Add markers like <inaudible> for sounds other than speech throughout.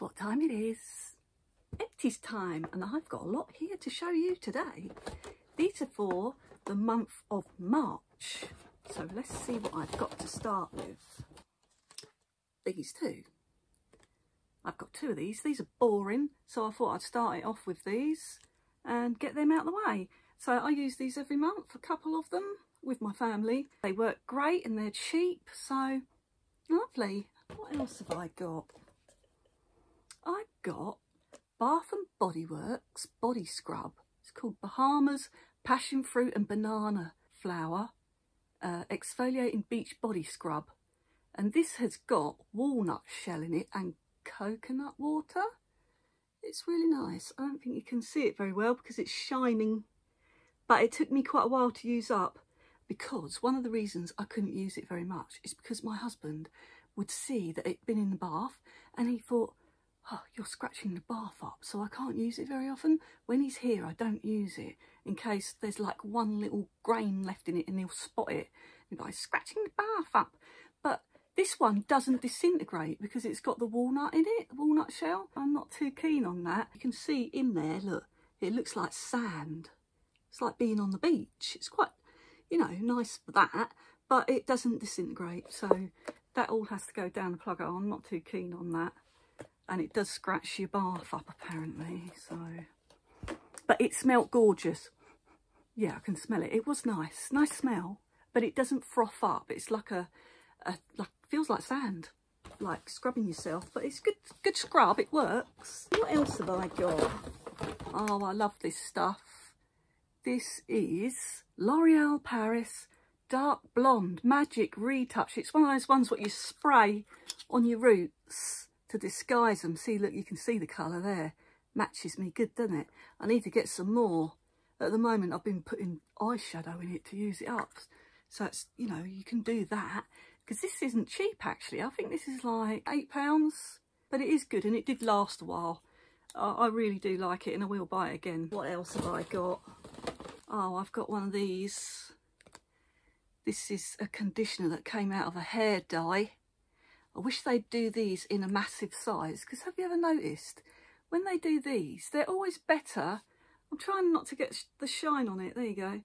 what time it is? Empties time and I've got a lot here to show you today. These are for the month of March. So let's see what I've got to start with. These two. I've got two of these. These are boring, so I thought I'd start it off with these and get them out of the way. So I use these every month, a couple of them with my family. They work great and they're cheap, so lovely. What else have I got? I got Bath and Body Works body scrub. It's called Bahamas Passion Fruit and Banana Flower uh, Exfoliating Beach Body Scrub. And this has got walnut shell in it and coconut water. It's really nice. I don't think you can see it very well because it's shining. But it took me quite a while to use up because one of the reasons I couldn't use it very much is because my husband would see that it'd been in the bath and he thought, oh, you're scratching the bath up, so I can't use it very often. When he's here, I don't use it in case there's like one little grain left in it and he'll spot it. He'll scratching the bath up. But this one doesn't disintegrate because it's got the walnut in it, walnut shell. I'm not too keen on that. You can see in there, look, it looks like sand. It's like being on the beach. It's quite, you know, nice for that, but it doesn't disintegrate. So that all has to go down the plug. I'm not too keen on that and it does scratch your bath up apparently so. But it smelt gorgeous. Yeah I can smell it. It was nice. Nice smell but it doesn't froth up. It's like a, a like feels like sand like scrubbing yourself but it's good good scrub. It works. What else have I got? Oh I love this stuff. This is L'Oreal Paris Dark Blonde Magic Retouch. It's one of those ones what you spray on your roots to disguise them. See, look, you can see the colour there. Matches me good, doesn't it? I need to get some more. At the moment, I've been putting eyeshadow in it to use it up. So it's, you know, you can do that. Because this isn't cheap, actually. I think this is like £8. But it is good, and it did last a while. I, I really do like it, and I will buy it again. What else have I got? Oh, I've got one of these. This is a conditioner that came out of a hair dye. I wish they'd do these in a massive size because have you ever noticed? When they do these they're always better. I'm trying not to get the shine on it there you go.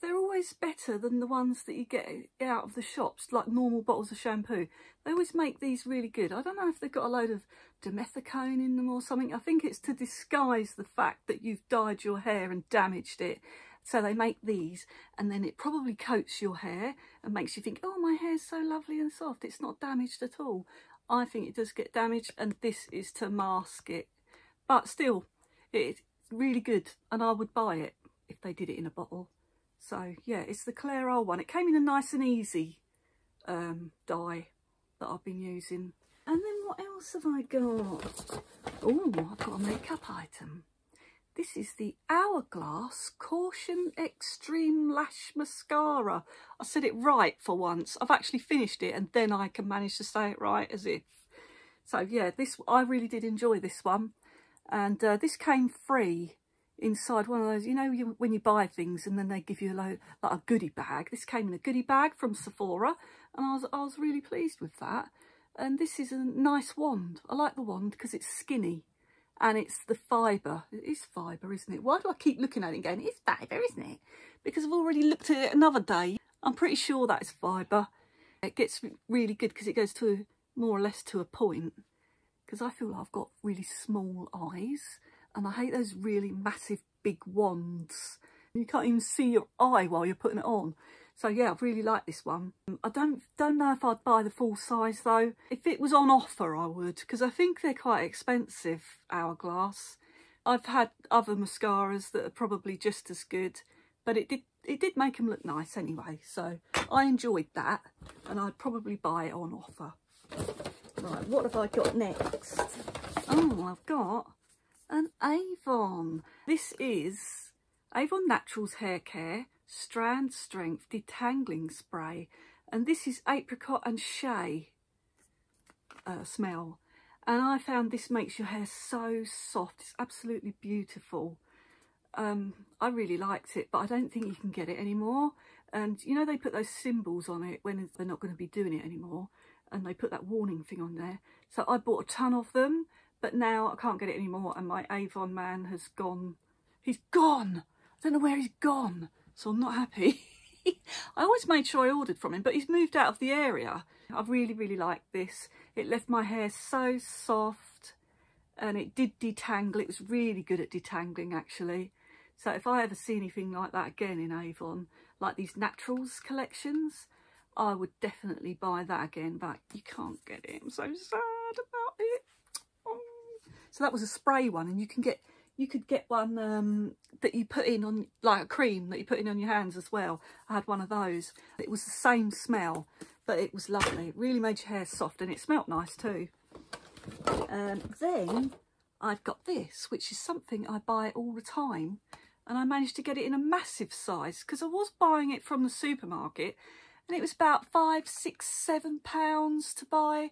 They're always better than the ones that you get out of the shops like normal bottles of shampoo. They always make these really good. I don't know if they've got a load of dimethicone in them or something. I think it's to disguise the fact that you've dyed your hair and damaged it so they make these and then it probably coats your hair and makes you think, oh, my hair's so lovely and soft. It's not damaged at all. I think it does get damaged and this is to mask it. But still, it's really good and I would buy it if they did it in a bottle. So yeah, it's the Clairol one. It came in a nice and easy um, dye that I've been using. And then what else have I got? Oh, I've got a makeup item. This is the Hourglass Caution Extreme Lash Mascara. I said it right for once. I've actually finished it and then I can manage to say it right as if. So yeah, this I really did enjoy this one. And uh, this came free inside one of those, you know, you, when you buy things and then they give you a load, like a goodie bag. This came in a goodie bag from Sephora and I was, I was really pleased with that. And this is a nice wand. I like the wand because it's skinny and it's the fibre. It is fibre, isn't it? Why do I keep looking at it going, it's fibre, isn't it? Because I've already looked at it another day. I'm pretty sure that is fibre. It gets really good because it goes to more or less to a point. Because I feel like I've got really small eyes and I hate those really massive big wands. You can't even see your eye while you're putting it on. So yeah, I really like this one. Um, I don't don't know if I'd buy the full size though. If it was on offer, I would, because I think they're quite expensive, Hourglass. I've had other mascaras that are probably just as good, but it did it did make them look nice anyway. So I enjoyed that, and I'd probably buy it on offer. Right, what have I got next? Oh, I've got an Avon. This is Avon Naturals Hair Care Strand Strength Detangling Spray. And this is apricot and shea uh, smell. And I found this makes your hair so soft. It's absolutely beautiful. Um, I really liked it, but I don't think you can get it anymore. And you know, they put those symbols on it when they're not going to be doing it anymore. And they put that warning thing on there. So I bought a ton of them, but now I can't get it anymore and my Avon man has gone. He's gone. I don't know where he's gone, so I'm not happy. <laughs> I always made sure I ordered from him, but he's moved out of the area. I really, really like this. It left my hair so soft and it did detangle. It was really good at detangling actually. So if I ever see anything like that again in Avon, like these Naturals collections, I would definitely buy that again, but you can't get it. I'm so sad about it. Oh. So that was a spray one and you can get you could get one um, that you put in on like a cream that you put in on your hands as well. I had one of those. It was the same smell, but it was lovely. It really made your hair soft and it smelt nice too. Um, then I've got this, which is something I buy all the time. And I managed to get it in a massive size because I was buying it from the supermarket and it was about five, six, seven pounds to buy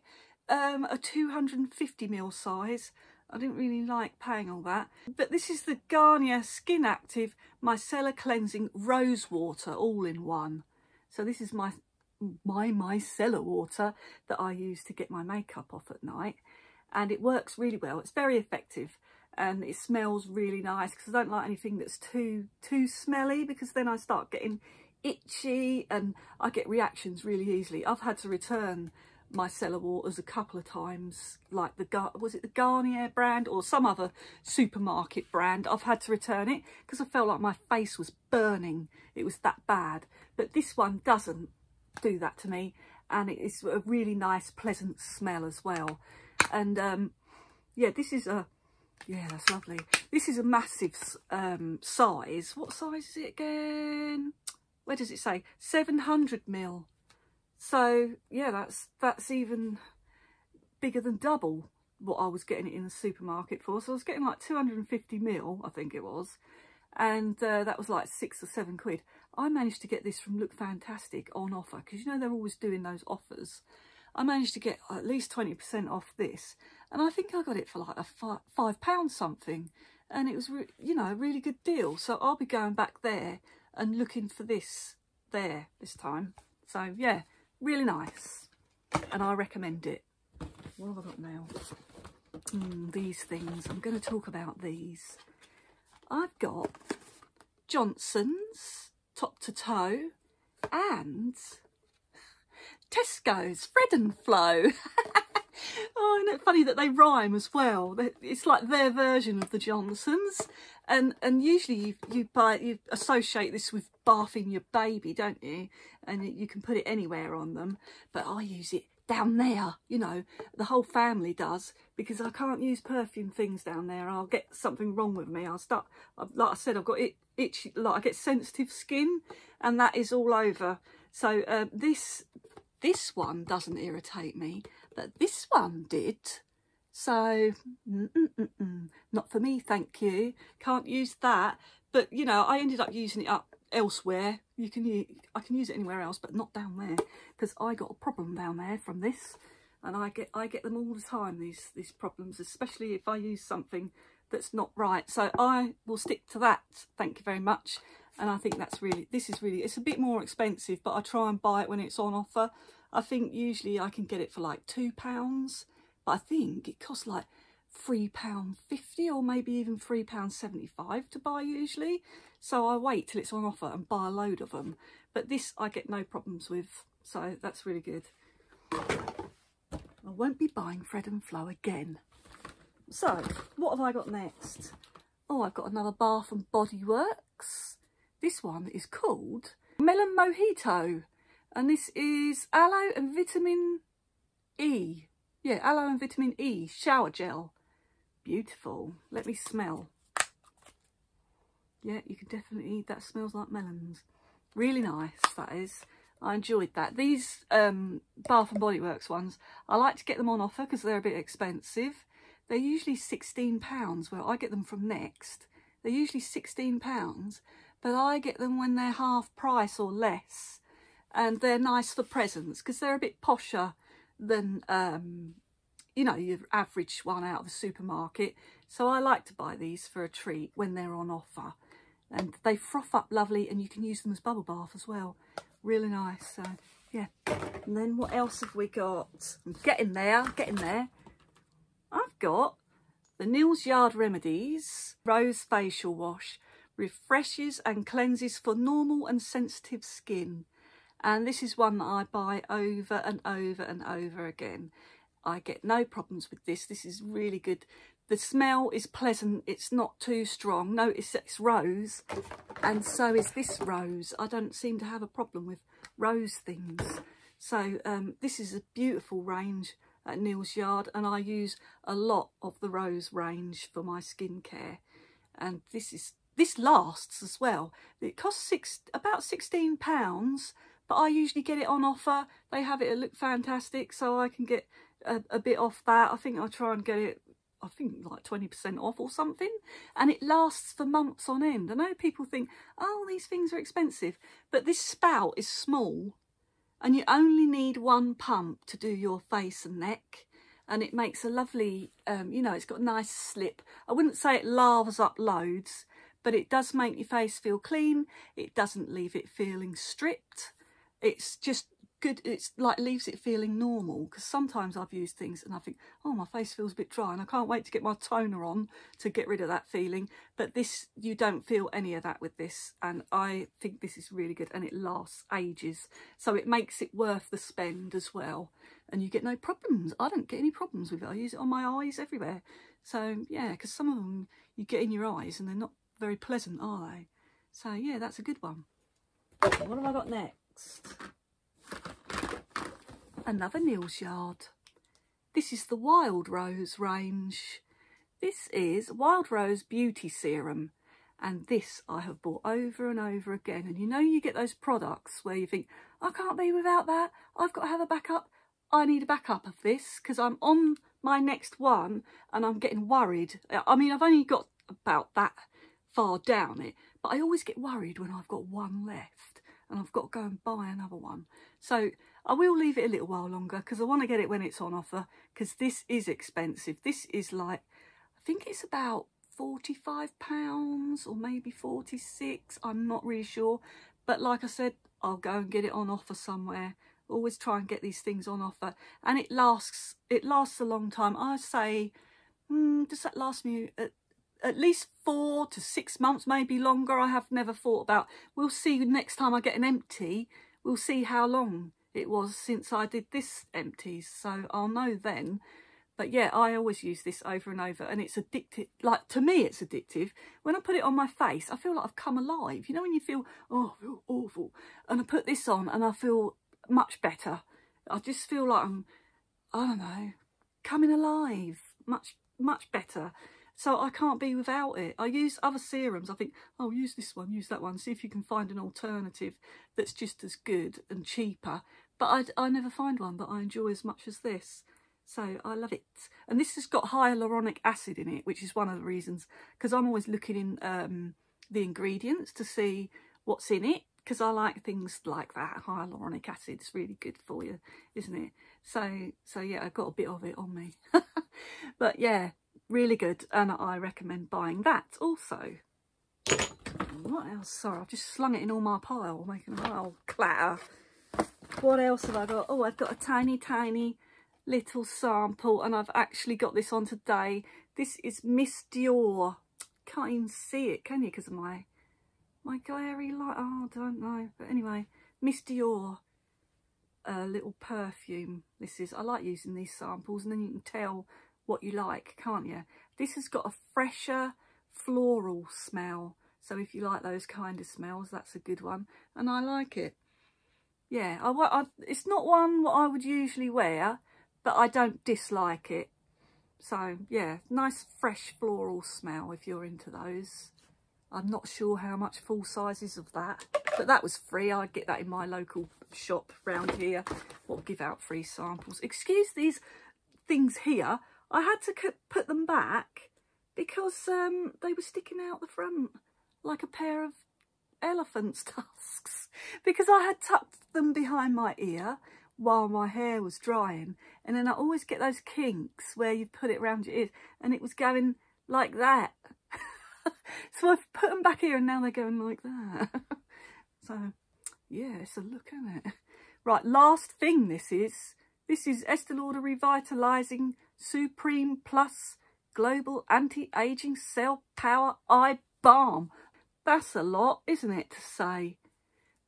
um, a 250 ml size. I didn't really like paying all that. But this is the Garnier Skin Active Micellar Cleansing Rose Water all in one. So this is my my micellar water that I use to get my makeup off at night. And it works really well. It's very effective and it smells really nice because I don't like anything that's too too smelly because then I start getting itchy and I get reactions really easily. I've had to return micellar waters a couple of times like the was it the Garnier brand or some other supermarket brand? I've had to return it because I felt like my face was burning. It was that bad. But this one doesn't do that to me and it is a really nice pleasant smell as well. And um yeah this is a yeah that's lovely. This is a massive um size. What size is it again? Where does it say? 700 mil so yeah, that's that's even bigger than double what I was getting it in the supermarket for. So I was getting like 250 mil, I think it was. And uh, that was like six or seven quid. I managed to get this from Look Fantastic on offer because you know they're always doing those offers. I managed to get at least 20% off this. And I think I got it for like a five, five pounds something. And it was, you know, a really good deal. So I'll be going back there and looking for this there this time. So yeah, really nice and I recommend it. What have I got now? Mm, these things. I'm going to talk about these. I've got Johnson's top to toe and Tesco's Fred and Flo. <laughs> oh, isn't it funny that they rhyme as well? It's like their version of the Johnsons. And and usually you, you buy you associate this with bathing your baby, don't you? And you can put it anywhere on them. But I use it down there, you know, the whole family does, because I can't use perfume things down there. I'll get something wrong with me. I'll start, like I said, I've got it itchy, like I get sensitive skin, and that is all over. So uh, this this one doesn't irritate me, but this one did. So, mm -mm -mm not for me, thank you. Can't use that. But, you know, I ended up using it up elsewhere. You can use, I can use it anywhere else, but not down there. Because I got a problem down there from this. And I get I get them all the time, these, these problems, especially if I use something that's not right. So I will stick to that. Thank you very much. And I think that's really, this is really, it's a bit more expensive, but I try and buy it when it's on offer. I think usually I can get it for like £2, but I think it costs like £3.50 or maybe even £3.75 to buy usually. So I wait till it's on offer and buy a load of them. But this I get no problems with, so that's really good. I won't be buying Fred and Flo again. So, what have I got next? Oh, I've got another Bath and Body Works. This one is called Melon Mojito and this is aloe and vitamin E. Yeah, aloe and vitamin E shower gel. Beautiful. Let me smell. Yeah, you can definitely. That smells like melons. Really nice, that is. I enjoyed that. These um, Bath and Body Works ones, I like to get them on offer because they're a bit expensive. They're usually £16 where I get them from Next. They're usually £16, but I get them when they're half price or less and they're nice for presents because they're a bit posher than um, you know your average one out of the supermarket. So I like to buy these for a treat when they're on offer. And they froth up lovely and you can use them as bubble bath as well. Really nice so yeah. And then what else have we got? I'm getting there getting there. I've got the Neal's Yard Remedies Rose Facial Wash. Refreshes and cleanses for normal and sensitive skin. And this is one that I buy over and over and over again. I get no problems with this. This is really good. The smell is pleasant. It's not too strong. Notice it's rose and so is this rose. I don't seem to have a problem with rose things. So um, this is a beautiful range at Neal's Yard and I use a lot of the rose range for my skincare. And this is this lasts as well. It costs six about £16, but I usually get it on offer. They have it look fantastic, so I can get a, a bit off that. I think I'll try and get it I think like 20% off or something and it lasts for months on end. I know people think, oh, these things are expensive, but this spout is small and you only need one pump to do your face and neck and it makes a lovely, um, you know, it's got a nice slip. I wouldn't say it lathes up loads, but it does make your face feel clean. It doesn't leave it feeling stripped. It's just good it's like leaves it feeling normal because sometimes I've used things and I think oh my face feels a bit dry and I can't wait to get my toner on to get rid of that feeling. But this you don't feel any of that with this and I think this is really good and it lasts ages. So it makes it worth the spend as well and you get no problems. I don't get any problems with it. I use it on my eyes everywhere. So yeah because some of them you get in your eyes and they're not very pleasant are they? So yeah that's a good one. What have I got next another Neal's Yard. This is the Wild Rose range. This is Wild Rose Beauty Serum. And this I have bought over and over again. And you know you get those products where you think, I can't be without that. I've got to have a backup. I need a backup of this because I'm on my next one and I'm getting worried. I mean, I've only got about that far down it, but I always get worried when I've got one left and I've got to go and buy another one. So I will leave it a little while longer because I want to get it when it's on offer because this is expensive. This is like, I think it's about £45 or maybe 46 I'm not really sure. But like I said, I'll go and get it on offer somewhere. Always try and get these things on offer. And it lasts, it lasts a long time. I say, hmm, does that last me at, at least four to six months, maybe longer? I have never thought about. We'll see next time I get an empty. We'll see how long it was since I did this empties so I'll know then but yeah I always use this over and over and it's addictive like to me it's addictive when I put it on my face I feel like I've come alive you know when you feel oh I feel awful and I put this on and I feel much better I just feel like I'm I don't know coming alive much much better so I can't be without it. I use other serums. I think, oh, use this one, use that one. See if you can find an alternative that's just as good and cheaper. But I, I never find one that I enjoy as much as this. So I love it. And this has got hyaluronic acid in it, which is one of the reasons. Because I'm always looking in um, the ingredients to see what's in it. Because I like things like that. Hyaluronic acid is really good for you, isn't it? So, so yeah, I got a bit of it on me. <laughs> but yeah, really good and I recommend buying that also. What else? Sorry, I've just slung it in all my pile, making a whole clatter. What else have I got? Oh, I've got a tiny, tiny little sample and I've actually got this on today. This is Miss Dior. Can't even see it, can you? Because of my, my glary light. Oh, I don't know. But anyway, Miss Dior a little perfume. This is, I like using these samples and then you can tell what you like, can't you? This has got a fresher floral smell. So if you like those kind of smells, that's a good one. And I like it. Yeah, I, I, it's not one what I would usually wear, but I don't dislike it. So yeah, nice fresh floral smell if you're into those. I'm not sure how much full sizes of that, but that was free. I'd get that in my local shop round here or give out free samples. Excuse these things here. I had to put them back because um, they were sticking out the front like a pair of elephant's <laughs> tusks because I had tucked them behind my ear while my hair was drying and then I always get those kinks where you put it around your ears and it was going like that. <laughs> So I've put them back here and now they're going like that. <laughs> So yeah it's a look isn't it? Right last thing this is this is Estee Lauder Revitalising Supreme Plus Global Anti-Aging Cell Power Eye Balm. That's a lot, isn't it, to say?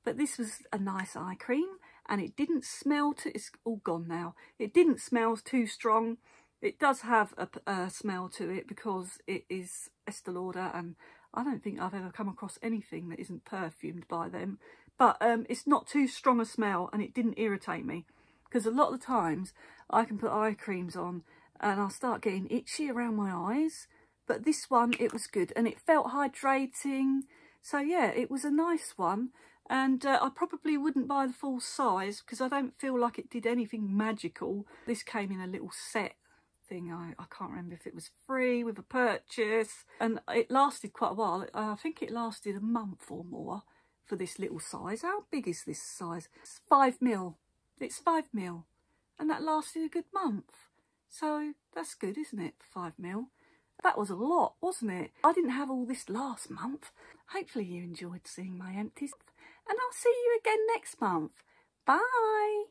But this was a nice eye cream and it didn't smell too, it's all gone now. It didn't smell too strong. It does have a, a smell to it because it is Estee Lauder and I don't think I've ever come across anything that isn't perfumed by them. But um, it's not too strong a smell and it didn't irritate me. Because a lot of the times I can put eye creams on and I'll start getting itchy around my eyes. But this one, it was good and it felt hydrating. So yeah, it was a nice one. And uh, I probably wouldn't buy the full size because I don't feel like it did anything magical. This came in a little set thing. I, I can't remember if it was free with a purchase. And it lasted quite a while. I think it lasted a month or more for this little size. How big is this size? It's five mil. It's five mil. And that lasted a good month. So that's good, isn't it? Five mil. That was a lot, wasn't it? I didn't have all this last month. Hopefully you enjoyed seeing my empties. And I'll see you again next month. Bye.